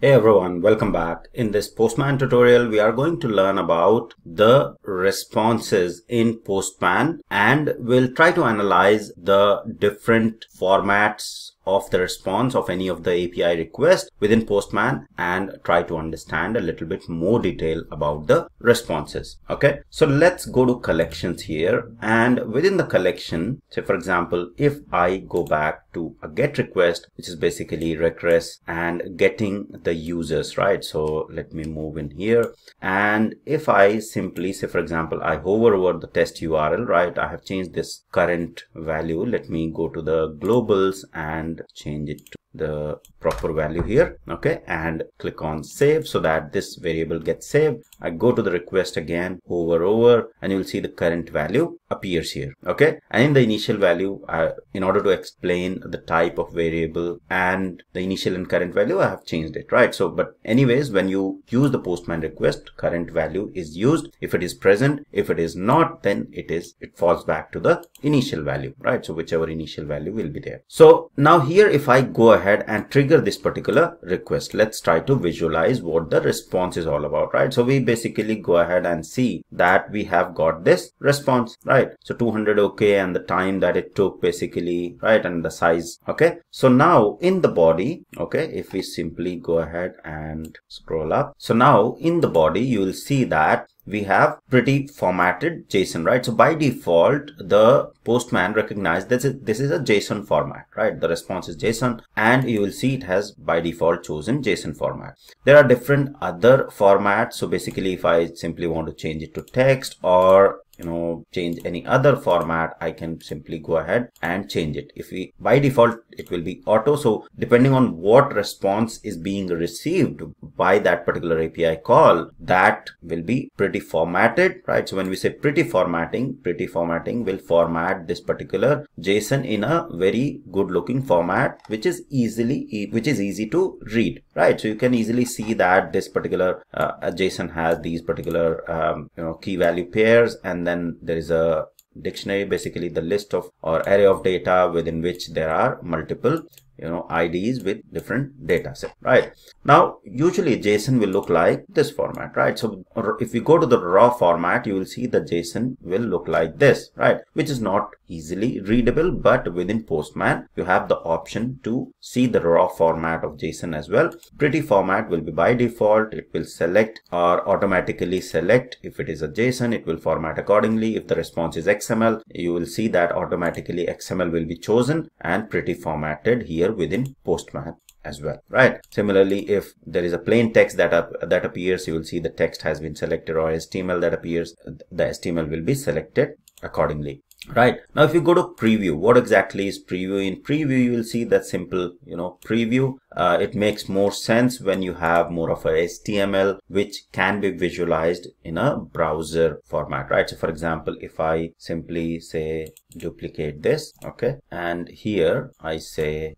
Hey everyone, welcome back. In this Postman tutorial, we are going to learn about the responses in Postman and we'll try to analyze the different formats of the response of any of the API requests within Postman and try to understand a little bit more detail about the responses. Okay, so let's go to collections here and within the collection, say for example, if I go back to a get request, which is basically request and getting the users, right? So let me move in here. And if I simply say, for example, I hover over the test URL, right? I have changed this current value. Let me go to the globals and change it to the proper value here okay? And click on save so that this variable gets saved. I go to the request again hover over and you'll see the current value appears here okay? And in the initial value uh, in order to explain the type of variable and the initial and current value i have changed it right? So but anyways when you use the postman request current value is used. If it is present if it is not then it is it falls back to the initial value right? So whichever initial value will be there. So now here if i go ahead and trigger this particular request. Let's try to visualize what the response is all about right? So we basically go ahead and see that we have got this response right? So 200 okay and the time that it took basically right? And the size okay? So now in the body okay if we simply go ahead and scroll up. So now in the body you will see that we have pretty formatted JSON, right? So by default, the Postman recognized this is, this is a JSON format, right? The response is JSON and you will see it has by default chosen JSON format. There are different other formats. So basically if I simply want to change it to text or you know change any other format i can simply go ahead and change it. If we by default it will be auto. So depending on what response is being received by that particular api call that will be pretty formatted right? So when we say pretty formatting pretty formatting will format this particular json in a very good looking format which is easily which is easy to read right so you can easily see that this particular uh, json has these particular um, you know key value pairs and then there is a dictionary basically the list of or array of data within which there are multiple you know IDs with different data set right? Now usually JSON will look like this format right? So if we go to the raw format you will see the JSON will look like this right? Which is not easily readable but within Postman you have the option to see the raw format of JSON as well. Pretty format will be by default. It will select or automatically select. If it is a JSON it will format accordingly. If the response is XML you will see that automatically XML will be chosen and pretty formatted here here within Postman as well right? Similarly if there is a plain text that up, that appears you will see the text has been selected or html that appears the html will be selected accordingly right? Now if you go to preview what exactly is preview? In preview you will see that simple you know preview. Uh, it makes more sense when you have more of a html which can be visualized in a browser format right? So for example if i simply say duplicate this okay? And here i say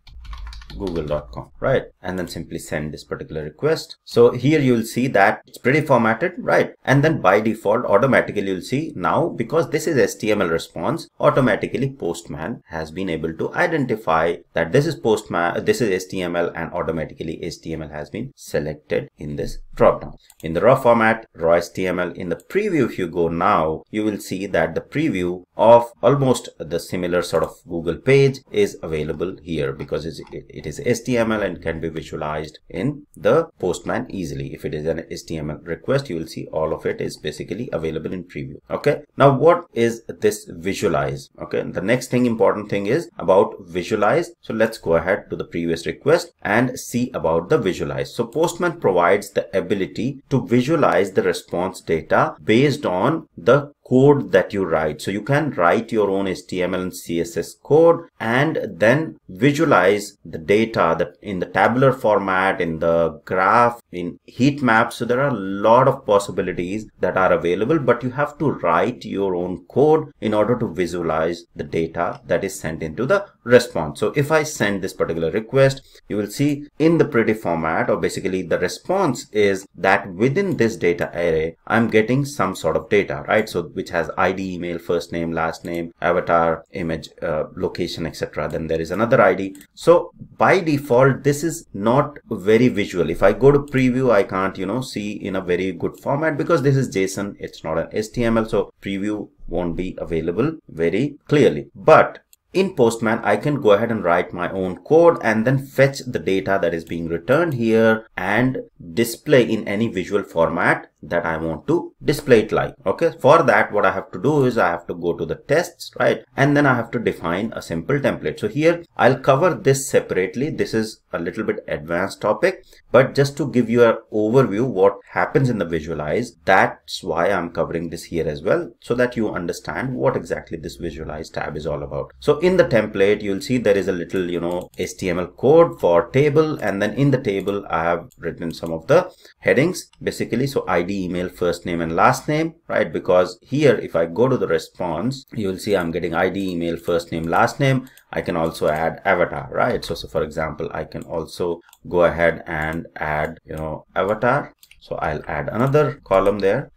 google.com right. And then simply send this particular request. So here you'll see that it's pretty formatted. Right. And then by default automatically you'll see now because this is html response automatically postman has been able to identify that this is postman this is html and automatically html has been selected in this dropdown. In the raw format raw html in the preview if you go now you will see that the preview of almost the similar sort of google page is available here because it's, it, it is HTML and can be visualized in the Postman easily. If it is an HTML request, you will see all of it is basically available in preview. Okay. Now, what is this visualize? Okay. The next thing important thing is about visualize. So let's go ahead to the previous request and see about the visualize. So Postman provides the ability to visualize the response data based on the code that you write. So you can write your own HTML and CSS code and then visualize the data that in the tabular format, in the graph, in heat maps. So there are a lot of possibilities that are available, but you have to write your own code in order to visualize the data that is sent into the response. So if I send this particular request, you will see in the pretty format or basically the response is that within this data array, I'm getting some sort of data, right? So which has ID, email, first name, last name, avatar, image, uh, location, etc. Then there is another ID. So by default, this is not very visual. If I go to preview, I can't, you know, see in a very good format because this is JSON. It's not an HTML. So preview won't be available very clearly. But in Postman, I can go ahead and write my own code and then fetch the data that is being returned here and display in any visual format that I want to display it like. Okay. For that, what I have to do is I have to go to the tests, right? And then I have to define a simple template. So here I'll cover this separately. This is a little bit advanced topic, but just to give you an overview what happens in the visualize, that's why I'm covering this here as well, so that you understand what exactly this visualize tab is all about. So in the template, you'll see there is a little, you know, HTML code for table. And then in the table, I have written some of the headings basically. So ID email first name and last name right? Because here if i go to the response you'll see i'm getting id email first name last name. I can also add avatar right? So, so for example i can also go ahead and add you know avatar. So i'll add another column there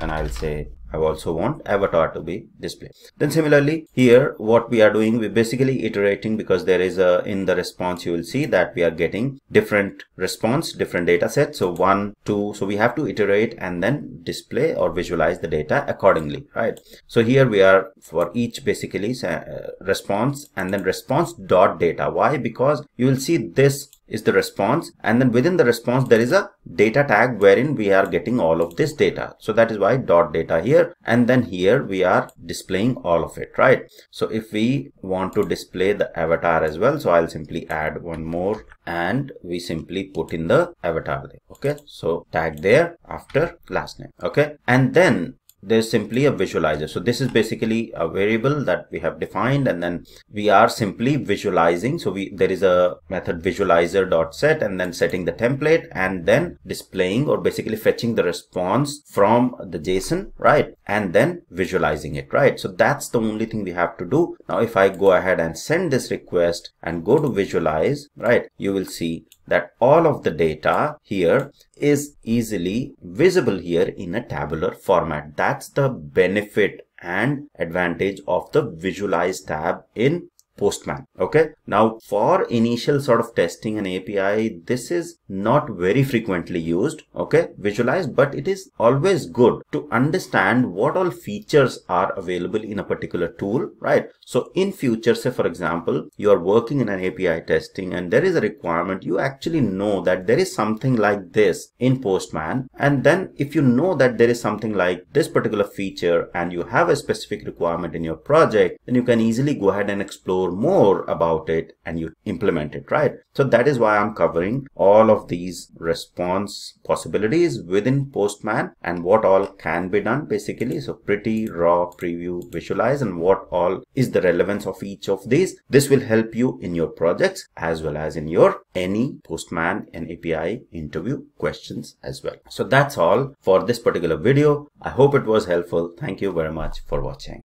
and i'll say I also want avatar to be displayed. Then similarly here what we are doing we basically iterating because there is a in the response you will see that we are getting different response different data sets. So one, two, so we have to iterate and then display or visualize the data accordingly, right? So here we are for each basically uh, response and then response dot data. Why? Because you will see this is the response. And then within the response there is a data tag wherein we are getting all of this data. So that is why dot data here. And then here we are displaying all of it right? So if we want to display the avatar as well so i'll simply add one more and we simply put in the avatar there okay? So tag there after last name. Okay? And then there's simply a visualizer. So this is basically a variable that we have defined and then we are simply visualizing. So we there is a method visualizer dot set and then setting the template and then displaying or basically fetching the response from the JSON, right? And then visualizing it, right? So that's the only thing we have to do. Now, if I go ahead and send this request and go to visualize, right, you will see that all of the data here is easily visible here in a tabular format. That's the benefit and advantage of the visualize tab in Postman. Okay. Now for initial sort of testing an API, this is not very frequently used. Okay. Visualize, but it is always good to understand what all features are available in a particular tool, right? So in future, say for example, you are working in an API testing and there is a requirement, you actually know that there is something like this in Postman. And then if you know that there is something like this particular feature and you have a specific requirement in your project, then you can easily go ahead and explore explore more about it and you implement it, right? So that is why I'm covering all of these response possibilities within Postman and what all can be done basically. So pretty, raw, preview, visualize and what all is the relevance of each of these. This will help you in your projects as well as in your any Postman and API interview questions as well. So that's all for this particular video. I hope it was helpful. Thank you very much for watching.